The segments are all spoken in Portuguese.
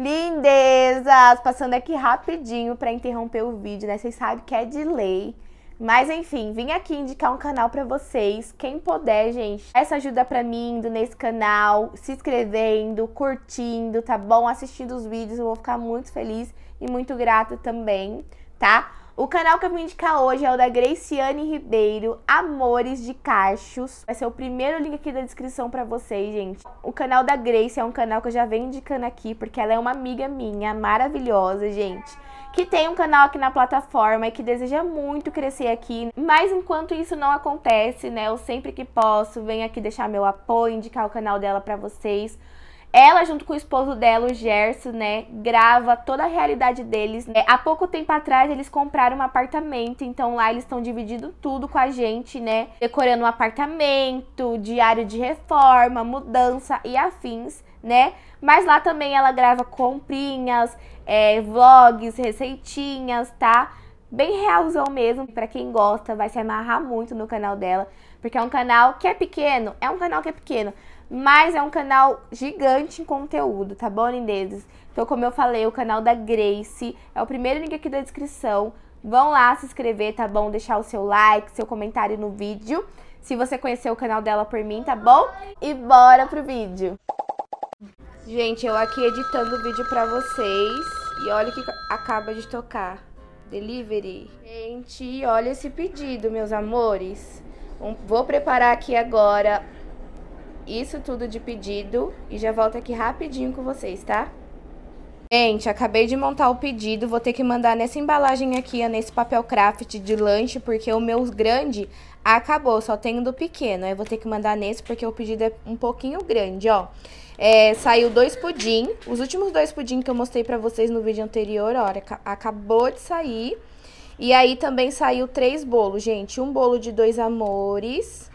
Lindezas! Passando aqui rapidinho para interromper o vídeo, né? Vocês sabem que é de lei. Mas enfim, vim aqui indicar um canal para vocês. Quem puder, gente, essa ajuda para mim indo nesse canal, se inscrevendo, curtindo, tá bom? Assistindo os vídeos, eu vou ficar muito feliz e muito grata também, tá? O canal que eu vim indicar hoje é o da Graciane Ribeiro, Amores de Cachos. Vai ser o primeiro link aqui da descrição pra vocês, gente. O canal da Grace é um canal que eu já venho indicando aqui, porque ela é uma amiga minha, maravilhosa, gente. Que tem um canal aqui na plataforma e que deseja muito crescer aqui. Mas enquanto isso não acontece, né, eu sempre que posso venho aqui deixar meu apoio, indicar o canal dela pra vocês. Ela, junto com o esposo dela, o Gerson, né, grava toda a realidade deles. Né? Há pouco tempo atrás, eles compraram um apartamento, então lá eles estão dividindo tudo com a gente, né? Decorando um apartamento, diário de reforma, mudança e afins, né? Mas lá também ela grava comprinhas, é, vlogs, receitinhas, tá? Bem realzão mesmo, para quem gosta, vai se amarrar muito no canal dela, porque é um canal que é pequeno, é um canal que é pequeno, mas é um canal gigante em conteúdo, tá bom, lindezes? Então, como eu falei, o canal da Grace é o primeiro link aqui da descrição. Vão lá se inscrever, tá bom? Deixar o seu like, seu comentário no vídeo. Se você conheceu o canal dela por mim, tá bom? E bora pro vídeo. Gente, eu aqui editando o vídeo pra vocês. E olha o que acaba de tocar. Delivery. Gente, olha esse pedido, meus amores. Vou preparar aqui agora isso tudo de pedido e já volto aqui rapidinho com vocês, tá? Gente, acabei de montar o pedido, vou ter que mandar nessa embalagem aqui, nesse papel craft de lanche, porque o meu grande acabou, só tenho do pequeno. Aí vou ter que mandar nesse porque o pedido é um pouquinho grande, ó. É, saiu dois pudim, os últimos dois pudim que eu mostrei pra vocês no vídeo anterior, ó, acabou de sair. E aí também saiu três bolos, gente. Um bolo de dois amores,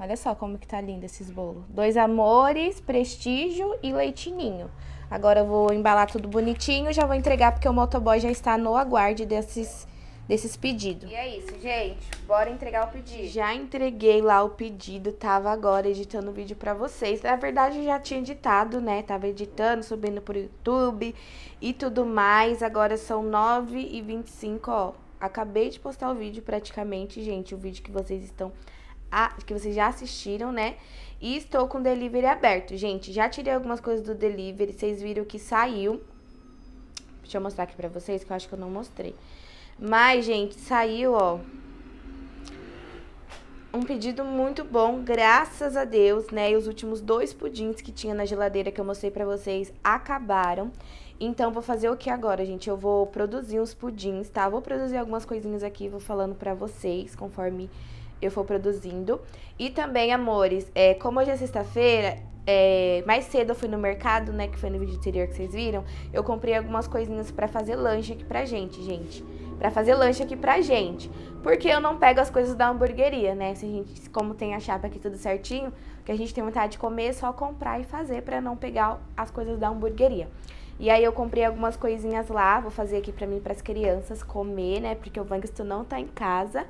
Olha só como que tá lindo esses bolos. Dois amores, prestígio e leitinho. Agora eu vou embalar tudo bonitinho já vou entregar porque o motoboy já está no aguarde desses, desses pedidos. E é isso, gente. Bora entregar o pedido. Já entreguei lá o pedido, tava agora editando o vídeo pra vocês. Na verdade, eu já tinha editado, né? Tava editando, subindo pro YouTube e tudo mais. Agora são 9h25, ó. Acabei de postar o vídeo praticamente, gente. O vídeo que vocês estão a, que vocês já assistiram, né? E estou com o delivery aberto. Gente, já tirei algumas coisas do delivery, vocês viram que saiu. Deixa eu mostrar aqui pra vocês, que eu acho que eu não mostrei. Mas, gente, saiu, ó. Um pedido muito bom, graças a Deus, né? E os últimos dois pudins que tinha na geladeira que eu mostrei pra vocês acabaram. Então, vou fazer o que agora, gente? Eu vou produzir os pudins, tá? Vou produzir algumas coisinhas aqui, vou falando pra vocês, conforme eu for produzindo. E também, amores, é, como hoje é sexta-feira, é, mais cedo eu fui no mercado, né, que foi no vídeo anterior que vocês viram, eu comprei algumas coisinhas para fazer lanche aqui pra gente, gente. Pra fazer lanche aqui pra gente. Porque eu não pego as coisas da hamburgueria, né? Se a gente, como tem a chapa aqui tudo certinho, que a gente tem vontade de comer, é só comprar e fazer pra não pegar as coisas da hamburgueria. E aí eu comprei algumas coisinhas lá, vou fazer aqui pra mim e pras crianças comer, né? Porque o Vangsto não tá em casa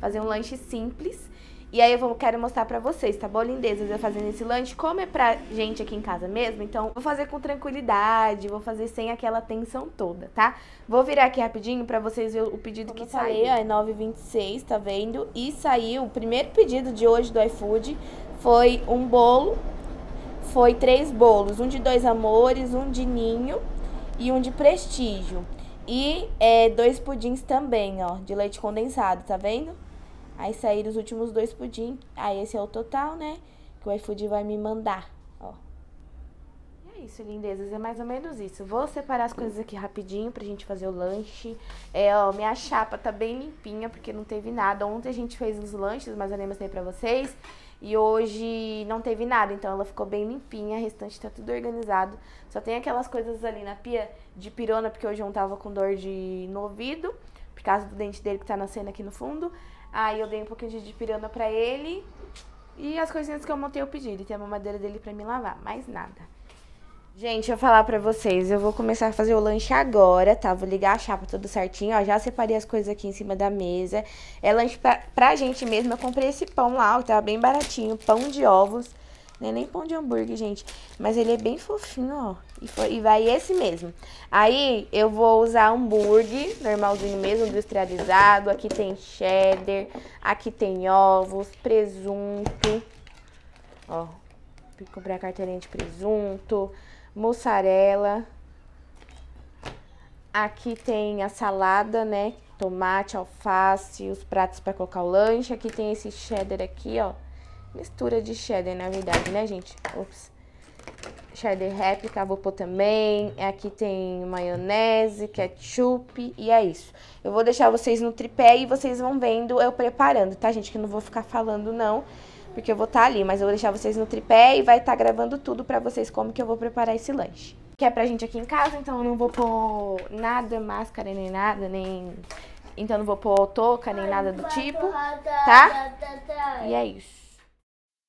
fazer um lanche simples. E aí eu vou, quero mostrar pra vocês, tá bom, lindezas? Eu fazendo esse lanche, como é pra gente aqui em casa mesmo, então vou fazer com tranquilidade, vou fazer sem aquela tensão toda, tá? Vou virar aqui rapidinho pra vocês verem o pedido como que saiu. É 9,26, tá vendo? E saiu, o primeiro pedido de hoje do iFood foi um bolo, foi três bolos, um de dois amores, um de ninho e um de prestígio. E é, dois pudins também, ó, de leite condensado, tá vendo? Aí saíram os últimos dois pudim. Aí esse é o total, né? Que o iFood vai me mandar, ó. E é isso, lindezas. É mais ou menos isso. Vou separar as coisas aqui rapidinho pra gente fazer o lanche. É, ó, minha chapa tá bem limpinha porque não teve nada. Ontem a gente fez os lanches, mas eu nem mostrei pra vocês. E hoje não teve nada, então ela ficou bem limpinha, o restante tá tudo organizado. Só tem aquelas coisas ali na pia de pirona, porque hoje eu tava com dor de no ouvido, por causa do dente dele que tá nascendo aqui no fundo. Aí eu dei um pouquinho de dipirona pra ele. E as coisinhas que eu montei eu pedi. E tem a mamadeira dele pra me lavar. Mais nada. Gente, eu falar pra vocês, eu vou começar a fazer o lanche agora, tá? Vou ligar a chapa tudo certinho, ó, já separei as coisas aqui em cima da mesa. É lanche pra, pra gente mesmo, eu comprei esse pão lá, ó, que tava bem baratinho, pão de ovos. Não é nem pão de hambúrguer, gente. Mas ele é bem fofinho, ó. E, foi, e vai esse mesmo. Aí eu vou usar hambúrguer, normalzinho mesmo, industrializado. Aqui tem cheddar, aqui tem ovos, presunto. Ó, comprei a carteirinha de presunto, mussarela. Aqui tem a salada, né? Tomate, alface, os pratos para colocar o lanche. Aqui tem esse cheddar aqui, ó. Mistura de cheddar, na verdade, né, gente? Ops. Cheddar réplica, vou pôr também. Aqui tem maionese, ketchup e é isso. Eu vou deixar vocês no tripé e vocês vão vendo eu preparando, tá, gente? Que eu não vou ficar falando, não porque eu vou estar tá ali, mas eu vou deixar vocês no tripé e vai estar tá gravando tudo pra vocês como que eu vou preparar esse lanche. Que é pra gente aqui em casa, então eu não vou pôr nada, máscara nem nada, nem... Então não vou pôr touca nem nada do tipo, tá? E é isso.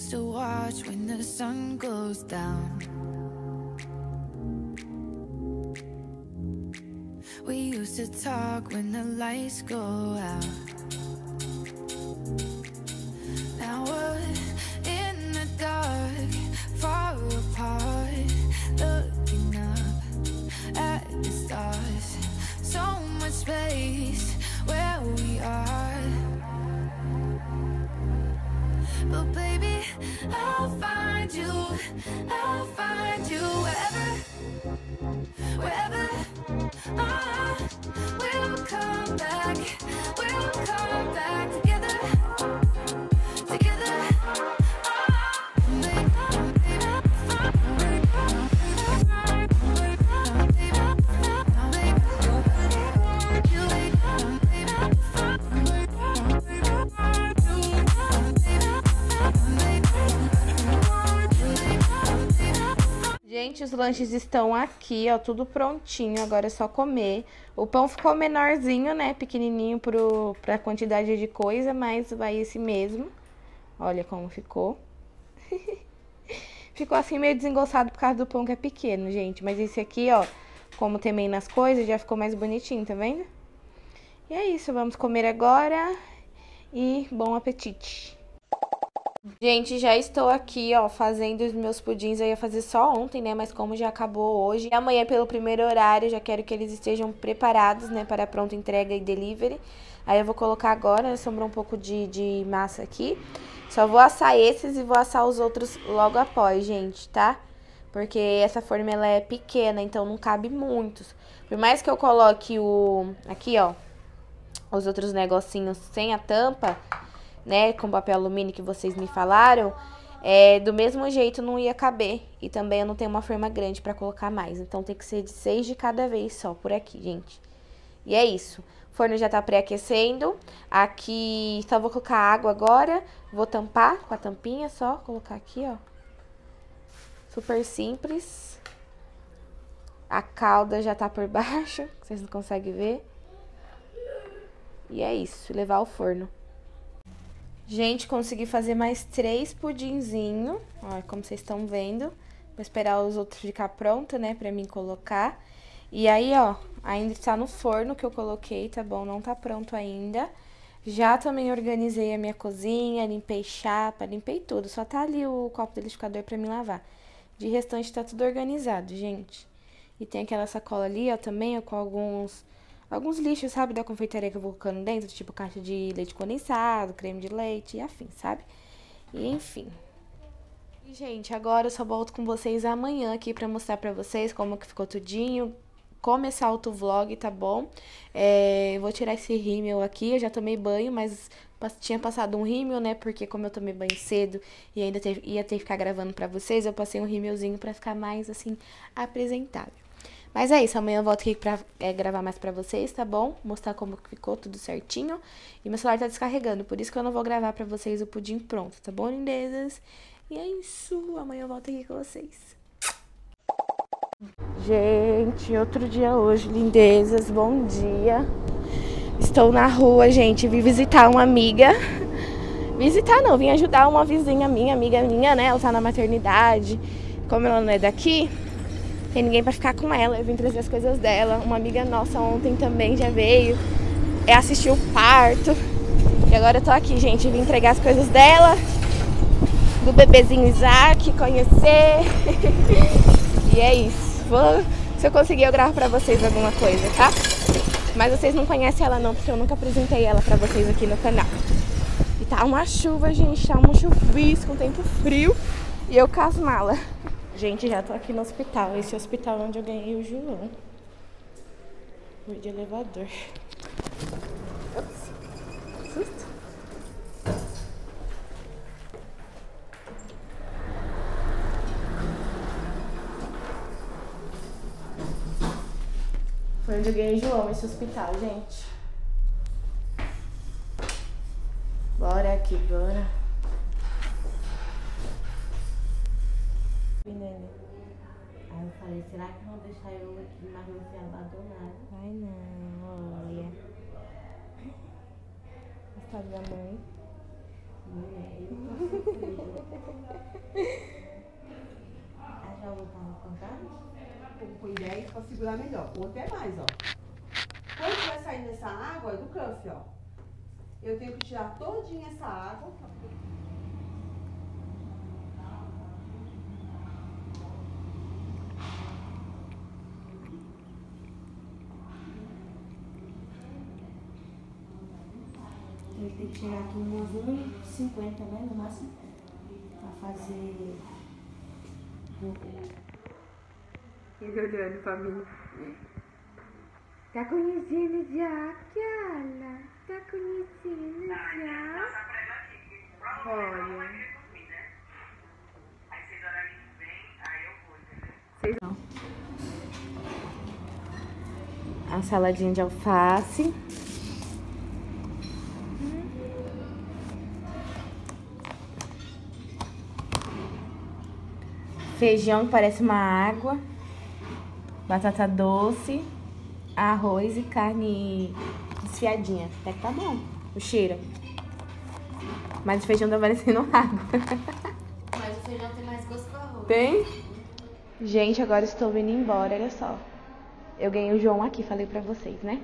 Used to watch when the sun goes down. We used to talk when the lights go out Gente, os lanches estão aqui, ó, tudo prontinho, agora é só comer. O pão ficou menorzinho, né, pequenininho pro, pra quantidade de coisa, mas vai esse mesmo. Olha como ficou. ficou assim meio desengonçado por causa do pão que é pequeno, gente. Mas esse aqui, ó, como temei nas coisas, já ficou mais bonitinho, tá vendo? E é isso, vamos comer agora e bom apetite. Gente, já estou aqui, ó, fazendo os meus pudins. Eu ia fazer só ontem, né? Mas como já acabou hoje. E amanhã, pelo primeiro horário, já quero que eles estejam preparados, né? Para pronta entrega e delivery. Aí eu vou colocar agora, né, sobrou um pouco de, de massa aqui. Só vou assar esses e vou assar os outros logo após, gente, tá? Porque essa forma, ela é pequena, então não cabe muitos. Por mais que eu coloque o... Aqui, ó. Os outros negocinhos sem a tampa né, com papel alumínio que vocês me falaram, é, do mesmo jeito não ia caber. E também eu não tenho uma forma grande para colocar mais. Então tem que ser de seis de cada vez só por aqui, gente. E é isso. O forno já tá pré-aquecendo. Aqui só vou colocar água agora. Vou tampar com a tampinha só. Colocar aqui, ó. Super simples. A calda já tá por baixo. Vocês não conseguem ver. E é isso. Levar ao forno. Gente, consegui fazer mais três pudinzinhos, ó, como vocês estão vendo. Vou esperar os outros ficar pronto, né, pra mim colocar. E aí, ó, ainda está no forno que eu coloquei, tá bom? Não tá pronto ainda. Já também organizei a minha cozinha, limpei chapa, limpei tudo. Só tá ali o copo do liquidificador pra me lavar. De restante tá tudo organizado, gente. E tem aquela sacola ali, ó, também, ó, com alguns alguns lixos, sabe, da confeitaria que eu vou colocando dentro, tipo caixa de leite condensado, creme de leite e afim, sabe? E enfim. E, gente, agora eu só volto com vocês amanhã aqui pra mostrar pra vocês como que ficou tudinho, começar outro vlog, tá bom? É, vou tirar esse rímel aqui, eu já tomei banho, mas tinha passado um rímel, né? Porque como eu tomei banho cedo e ainda teve, ia ter que ficar gravando pra vocês, eu passei um rímelzinho pra ficar mais, assim, apresentável. Mas é isso, amanhã eu volto aqui pra é, gravar mais pra vocês, tá bom? Mostrar como ficou tudo certinho. E meu celular tá descarregando, por isso que eu não vou gravar pra vocês o pudim pronto, tá bom, lindezas? E é isso, amanhã eu volto aqui com vocês. Gente, outro dia hoje, lindezas, bom dia. Estou na rua, gente, vim visitar uma amiga. Visitar não, vim ajudar uma vizinha minha, amiga minha, né? Ela tá na maternidade. Como ela não é daqui, tem ninguém para ficar com ela. Eu vim trazer as coisas dela. Uma amiga nossa ontem também já veio. É assistiu o parto. E agora eu tô aqui, gente. Vim entregar as coisas dela. Do bebezinho Isaac, conhecer. e é isso. Vou, se eu conseguir, eu gravo pra vocês alguma coisa, tá? Mas vocês não conhecem ela não, porque eu nunca apresentei ela pra vocês aqui no canal. E tá uma chuva, gente. Tá um chuvisco, um tempo frio. E eu com as malas. Gente, já tô aqui no hospital. Esse hospital onde eu ganhei o João. Fui de elevador. Ups. Susto. Foi onde eu ganhei o João, esse hospital, gente. Bora aqui, bora. Aí eu falei, será que vão deixar eu aqui na rua ser abandonada? Ai não, olha. Gostar da mãe? Mulher, eu tô A Jaú tava contando? Com 10 pra segurar melhor. Ou até mais, ó. Quando vai sair dessa água, é do cuff, ó. Eu tenho que tirar todinha essa água. Que chegar aqui umas 1,50, né, no máximo, pra fazer... Ele olhando pra mim. Tá conhecendo já, Kiala? Tá conhecendo já? Olha. Vocês não. A saladinha de alface. Feijão que parece uma água, batata doce, arroz e carne desfiadinha. Até que tá bom o cheiro. Mas o feijão tá parecendo água. Mas o feijão tem mais gosto que o arroz. Tem? Gente, agora estou vindo embora, olha só. Eu ganhei o João aqui, falei pra vocês, né?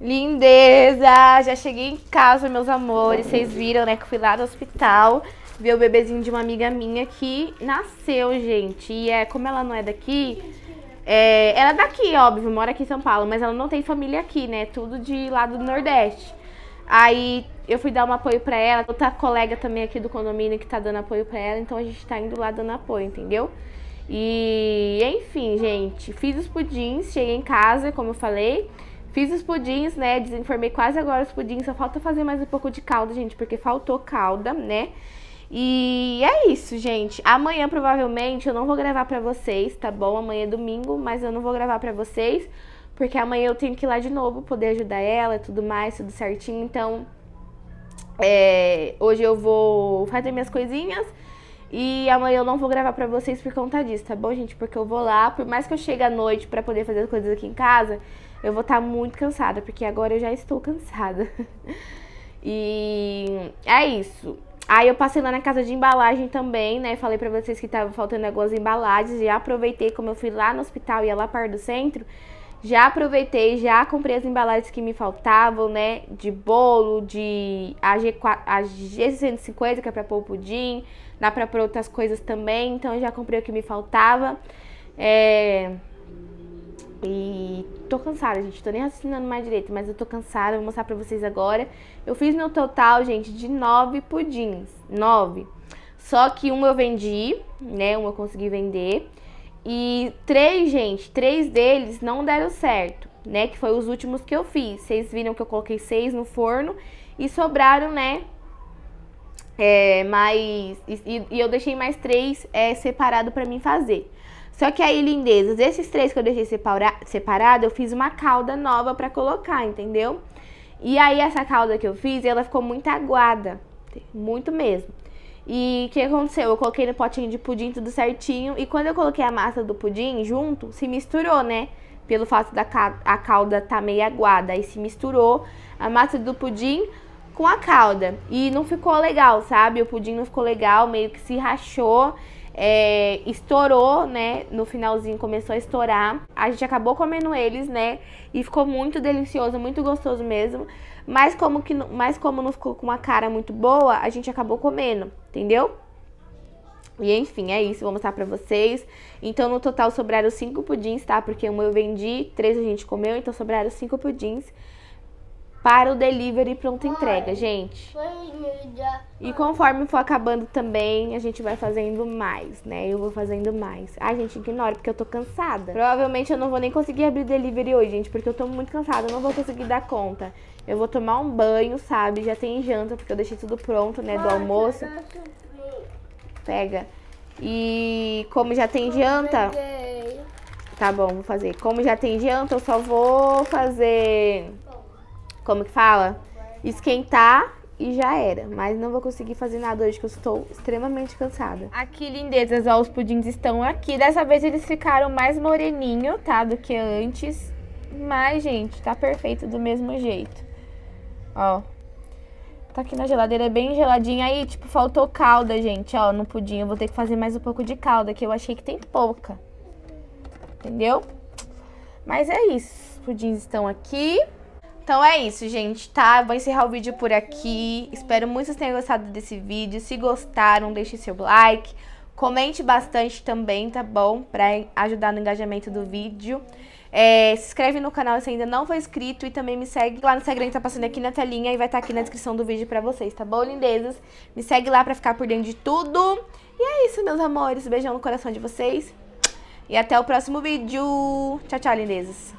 Lindeza! Já cheguei em casa, meus amores. Vocês viram, né, que eu fui lá do hospital ver o bebezinho de uma amiga minha que nasceu, gente. E é, como ela não é daqui, é, ela é daqui, óbvio, mora aqui em São Paulo, mas ela não tem família aqui, né? Tudo de lado do Nordeste. Aí eu fui dar um apoio pra ela, outra colega também aqui do condomínio que tá dando apoio pra ela, então a gente tá indo lá dando apoio, entendeu? E enfim, gente, fiz os pudins, cheguei em casa, como eu falei. Fiz os pudins, né? Desenformei quase agora os pudins. Só falta fazer mais um pouco de calda, gente, porque faltou calda, né? E é isso, gente. Amanhã provavelmente eu não vou gravar pra vocês, tá bom? Amanhã é domingo, mas eu não vou gravar pra vocês, porque amanhã eu tenho que ir lá de novo, poder ajudar ela e tudo mais, tudo certinho. Então, é, hoje eu vou fazer minhas coisinhas e amanhã eu não vou gravar pra vocês por conta disso, tá bom, gente? Porque eu vou lá, por mais que eu chegue à noite pra poder fazer as coisas aqui em casa, eu vou estar tá muito cansada, porque agora eu já estou cansada. e é isso. Aí eu passei lá na casa de embalagem também, né? Falei pra vocês que tava faltando algumas embalagens. E aproveitei, como eu fui lá no hospital e ia lá perto do centro, já aproveitei, já comprei as embalagens que me faltavam, né? De bolo, de a, G4, a G150, que é pra pôr o pudim. Dá pra pôr outras coisas também. Então eu já comprei o que me faltava. É... E tô cansada, gente. Tô nem assinando mais direito, mas eu tô cansada. Vou mostrar pra vocês agora. Eu fiz meu total, gente, de nove pudins. Nove. Só que um eu vendi, né? Um eu consegui vender. E três, gente, três deles não deram certo, né? Que foi os últimos que eu fiz. Vocês viram que eu coloquei seis no forno e sobraram, né? É, mais. E, e eu deixei mais três é, separado para mim fazer. Só que aí, lindezas, esses três que eu deixei separa separado, eu fiz uma calda nova pra colocar, entendeu? E aí, essa calda que eu fiz, ela ficou muito aguada. Muito mesmo. E o que aconteceu? Eu coloquei no potinho de pudim tudo certinho. E quando eu coloquei a massa do pudim junto, se misturou, né? Pelo fato da ca a calda tá meio aguada. Aí se misturou a massa do pudim com a calda. E não ficou legal, sabe? O pudim não ficou legal, meio que se rachou é, estourou, né? No finalzinho começou a estourar. A gente acabou comendo eles, né? E ficou muito delicioso, muito gostoso mesmo. Mas como, que, mas como não ficou com uma cara muito boa, a gente acabou comendo, entendeu? E enfim, é isso, vou mostrar pra vocês. Então, no total, sobraram cinco pudins, tá? Porque um eu vendi, três a gente comeu, então sobraram cinco pudins para o delivery pronta entrega, gente. E conforme for acabando também, a gente vai fazendo mais, né? Eu vou fazendo mais. Ai, gente, ignora, porque eu tô cansada. Provavelmente eu não vou nem conseguir abrir delivery hoje, gente, porque eu tô muito cansada, eu não vou conseguir dar conta. Eu vou tomar um banho, sabe? Já tem janta, porque eu deixei tudo pronto, né, do almoço. Pega. E como já tem janta... Tá bom, vou fazer. Como já tem janta, eu só vou fazer como que fala? Esquentar e já era. Mas não vou conseguir fazer nada hoje, que eu estou extremamente cansada. Aqui, lindezas, ó, os pudins estão aqui. Dessa vez eles ficaram mais moreninho, tá? Do que antes. Mas, gente, tá perfeito do mesmo jeito. Ó. Tá aqui na geladeira bem geladinha. Aí, tipo, faltou calda, gente, ó, no pudim. Eu vou ter que fazer mais um pouco de calda, que eu achei que tem pouca. Entendeu? Mas é isso. Os pudins estão aqui. Então é isso, gente, tá? Vou encerrar o vídeo por aqui. Espero muito que vocês tenham gostado desse vídeo. Se gostaram, deixe seu like. Comente bastante também, tá bom? Pra ajudar no engajamento do vídeo. É, se inscreve no canal se ainda não for inscrito e também me segue lá no Instagram que tá passando aqui na telinha e vai estar tá aqui na descrição do vídeo pra vocês, tá bom, lindezas? Me segue lá pra ficar por dentro de tudo. E é isso, meus amores. Beijão no coração de vocês. E até o próximo vídeo. Tchau, tchau, lindezas.